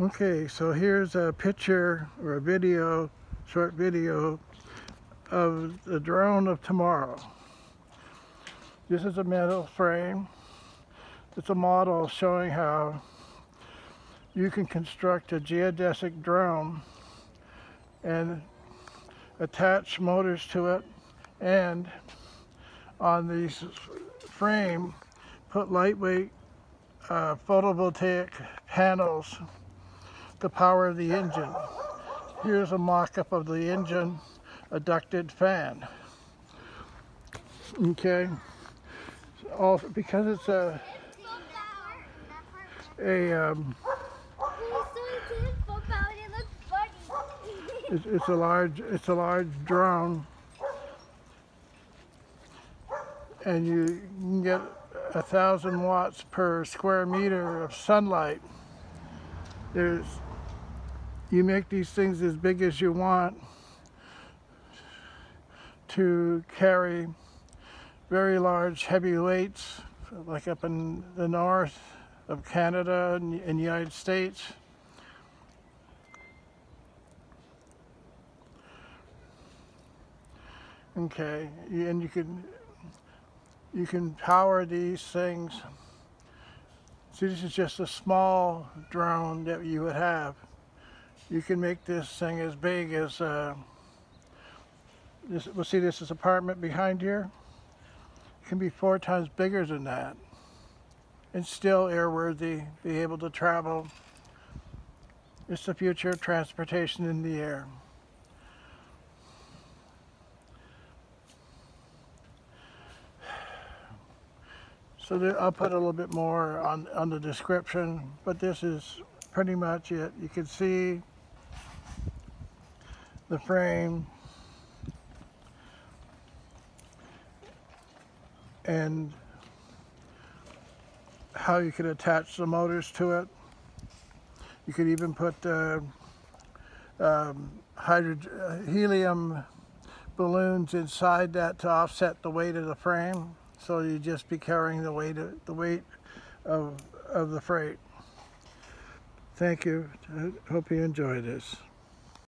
Okay, so here's a picture or a video, short video of the drone of tomorrow. This is a metal frame. It's a model showing how you can construct a geodesic drone and attach motors to it and on the frame put lightweight uh, photovoltaic panels to power of the engine. Here's a mock-up of the engine, a ducted fan. Okay, also because it's a a um, it's, it's a large it's a large drone, and you can get a thousand watts per square meter of sunlight. There's you make these things as big as you want to carry very large heavy weights like up in the north of Canada and, the United States. Okay, and you can you can power these things. See, this is just a small drone that you would have you can make this thing as big as uh, this we'll see this is apartment behind here it can be four times bigger than that and still airworthy be able to travel. It's the future of transportation in the air. So I'll put a little bit more on, on the description but this is pretty much it. You can see the frame and how you can attach the motors to it. You could even put uh, um, hydrogen, helium balloons inside that to offset the weight of the frame. So you'd just be carrying the weight of, the weight of, of the freight. Thank you. I hope you enjoy this.